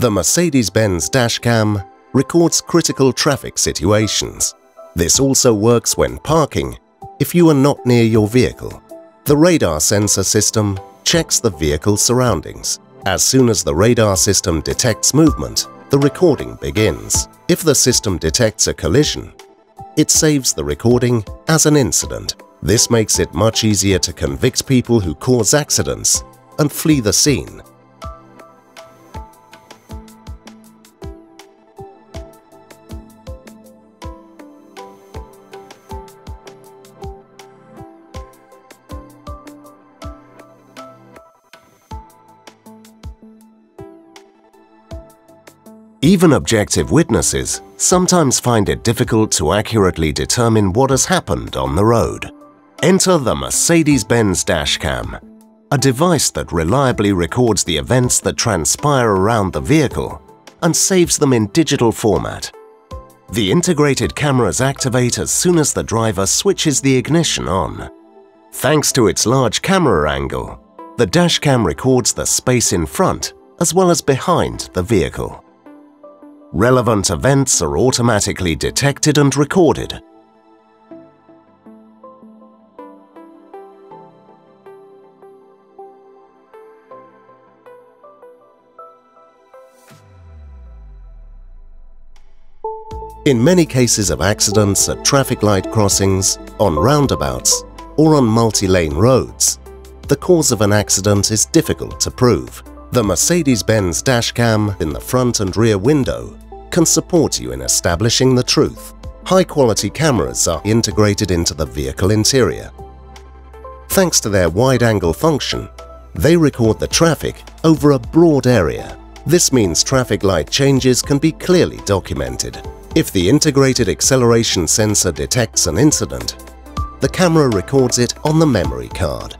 The Mercedes-Benz dashcam records critical traffic situations. This also works when parking if you are not near your vehicle. The radar sensor system checks the vehicle's surroundings. As soon as the radar system detects movement, the recording begins. If the system detects a collision, it saves the recording as an incident. This makes it much easier to convict people who cause accidents and flee the scene. Even objective witnesses sometimes find it difficult to accurately determine what has happened on the road. Enter the Mercedes-Benz dashcam, a device that reliably records the events that transpire around the vehicle and saves them in digital format. The integrated cameras activate as soon as the driver switches the ignition on. Thanks to its large camera angle, the dashcam records the space in front as well as behind the vehicle. Relevant events are automatically detected and recorded. In many cases of accidents at traffic light crossings, on roundabouts, or on multi-lane roads, the cause of an accident is difficult to prove. The Mercedes-Benz dashcam in the front and rear window can support you in establishing the truth. High-quality cameras are integrated into the vehicle interior. Thanks to their wide-angle function, they record the traffic over a broad area. This means traffic light changes can be clearly documented. If the integrated acceleration sensor detects an incident, the camera records it on the memory card.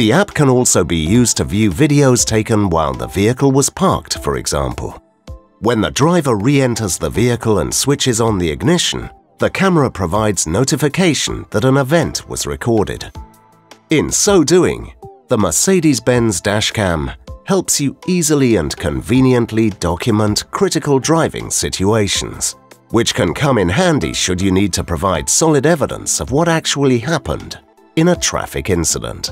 The app can also be used to view videos taken while the vehicle was parked, for example. When the driver re-enters the vehicle and switches on the ignition, the camera provides notification that an event was recorded. In so doing, the Mercedes-Benz dashcam helps you easily and conveniently document critical driving situations, which can come in handy should you need to provide solid evidence of what actually happened in a traffic incident.